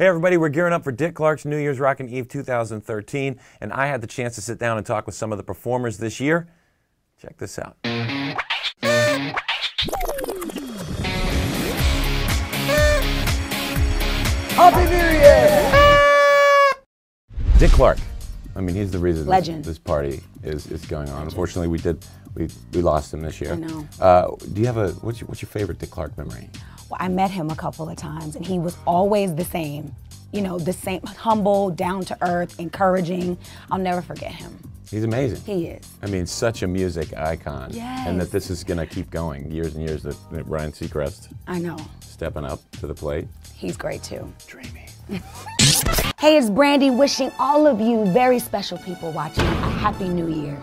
Hey, everybody, we're gearing up for Dick Clark's New Year's Rockin' Eve 2013, and I had the chance to sit down and talk with some of the performers this year. Check this out. Happy New Year! Dick Clark. I mean, he's the reason Legend. This, party is, is going on. Unfortunately, we did we, we lost him this year. I know. Uh, do you have a what's your, what's your favorite Dick Clark memory? I met him a couple of times, and he was always the same. You know, the same, humble, down to earth, encouraging. I'll never forget him. He's amazing. He is. I mean, such a music icon. And that this is going to keep going years and years. That, that Ryan Seacrest I know. stepping up to the plate. He's great too. Dreamy. Hey, it's Brandy wishing all of you very special people watching a happy new year.